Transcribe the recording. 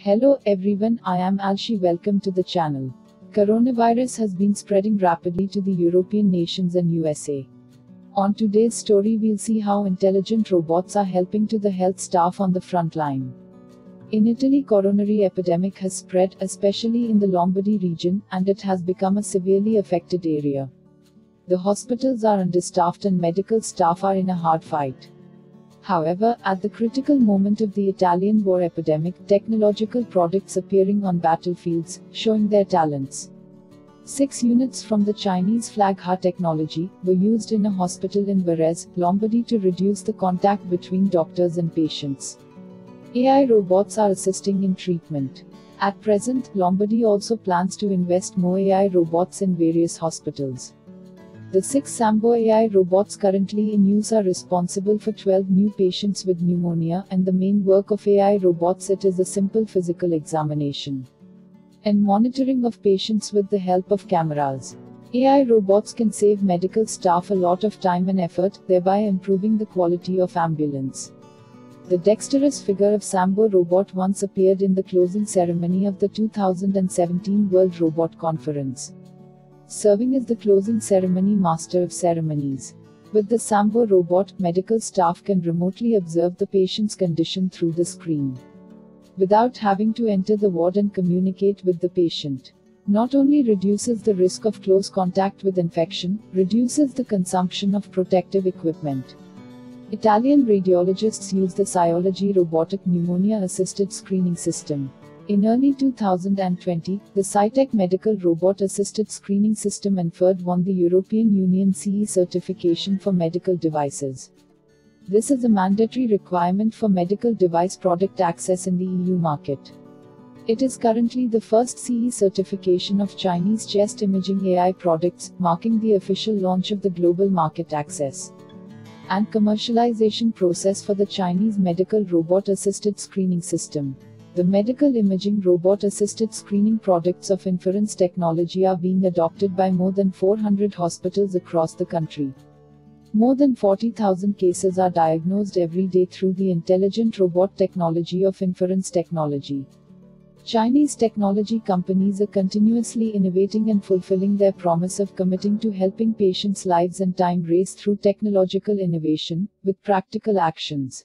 Hello everyone, I am Alshi. Welcome to the channel. Coronavirus has been spreading rapidly to the European nations and USA. On today's story, we'll see how intelligent robots are helping to the health staff on the front line. In Italy, coronary epidemic has spread, especially in the Lombardy region, and it has become a severely affected area. The hospitals are understaffed and medical staff are in a hard fight. However, at the critical moment of the Italian war epidemic, technological products appearing on battlefields, showing their talents. Six units from the Chinese flag HA technology were used in a hospital in Varese, Lombardy to reduce the contact between doctors and patients. AI robots are assisting in treatment. At present, Lombardy also plans to invest more AI robots in various hospitals. The six Sanbot AI robots currently in use are responsible for 12 new patients with pneumonia, and the main work of AI robots it is a simple physical examination and monitoring of patients with the help of cameras. AI robots can save medical staff a lot of time and effort, thereby improving the quality of ambulance. The dexterous figure of Sanbot robot once appeared in the closing ceremony of the 2017 World Robot Conference serving as the closing ceremony master of ceremonies. With the Sanbot robot, medical staff can remotely observe the patient's condition through the screen. Without having to enter the ward and communicate with the patient. Not only reduces the risk of close contact with infection, reduces the consumption of protective equipment. Italian radiologists use the Cyology robotic pneumonia assisted screening system. In early 2020, the Cytec medical robot assisted screening system InferRead won the European Union CE certification for medical devices. This is a mandatory requirement for medical device product access in the EU market. It is currently the first CE certification of Chinese chest imaging AI products, marking the official launch of the global market access and commercialization process for the Chinese medical robot assisted screening system. The medical imaging robot assisted screening products of Infervision technology are being adopted by more than 400 hospitals across the country. More than 40,000 cases are diagnosed every day through the intelligent robot technology of Infervision technology. Chinese technology companies are continuously innovating and fulfilling their promise of committing to helping patients' lives and time race through technological innovation, with practical actions.